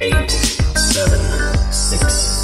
eight, seven, six,